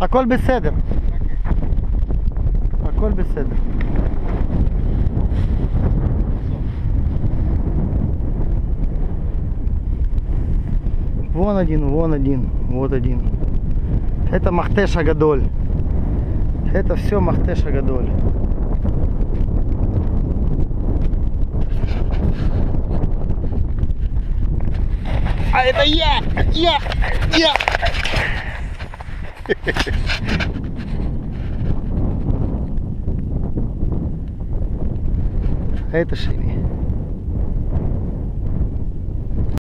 הכל בסדר. הכל בסדר. Вон один, вон один, вот один. Это Махтеш Агадоль. Это все Махтеш Агадоль. А это я! Я! Я! А это Шейм.